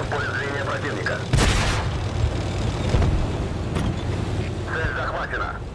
метров после зрения противника. Цель захвачена.